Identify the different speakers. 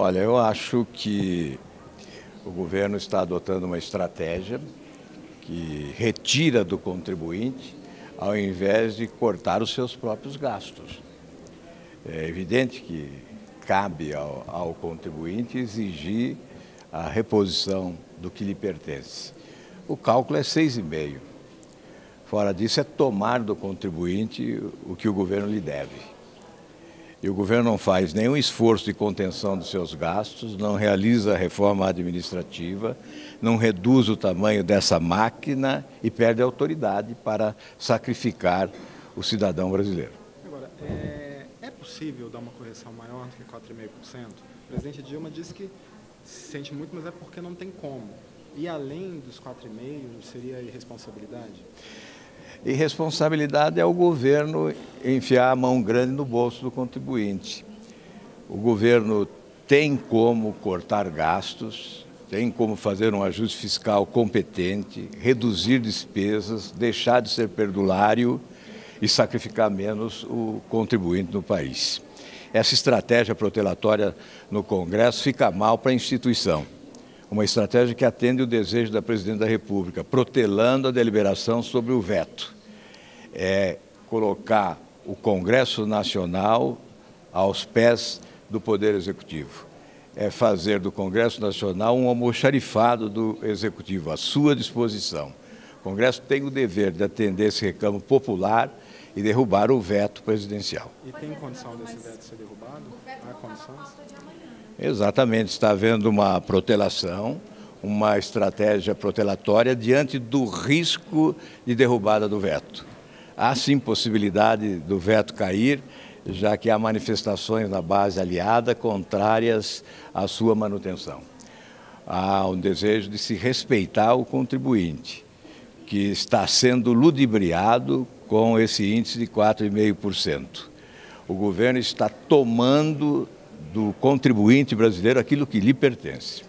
Speaker 1: Olha, eu acho que o governo está adotando uma estratégia que retira do contribuinte ao invés de cortar os seus próprios gastos. É evidente que cabe ao, ao contribuinte exigir a reposição do que lhe pertence. O cálculo é 6,5. Fora disso, é tomar do contribuinte o que o governo lhe deve e o governo não faz nenhum esforço de contenção dos seus gastos, não realiza reforma administrativa, não reduz o tamanho dessa máquina e perde a autoridade para sacrificar o cidadão brasileiro.
Speaker 2: Agora, é, é possível dar uma correção maior do que 4,5%? O presidente Dilma disse que se sente muito, mas é porque não tem como. E além dos 4,5%, seria irresponsabilidade?
Speaker 1: Irresponsabilidade é o governo enfiar a mão grande no bolso do contribuinte. O governo tem como cortar gastos, tem como fazer um ajuste fiscal competente, reduzir despesas, deixar de ser perdulário e sacrificar menos o contribuinte no país. Essa estratégia protelatória no Congresso fica mal para a instituição uma estratégia que atende o desejo da Presidente da República, protelando a deliberação sobre o veto. É colocar o Congresso Nacional aos pés do Poder Executivo. É fazer do Congresso Nacional um almoxarifado do Executivo, à sua disposição. O Congresso tem o dever de atender esse reclamo popular e derrubar o veto presidencial.
Speaker 2: E tem condição desse veto ser derrubado? Há condições?
Speaker 1: Exatamente, está havendo uma protelação, uma estratégia protelatória diante do risco de derrubada do veto. Há sim possibilidade do veto cair, já que há manifestações na base aliada contrárias à sua manutenção. Há um desejo de se respeitar o contribuinte, que está sendo ludibriado com esse índice de 4,5%. O governo está tomando do contribuinte brasileiro aquilo que lhe pertence.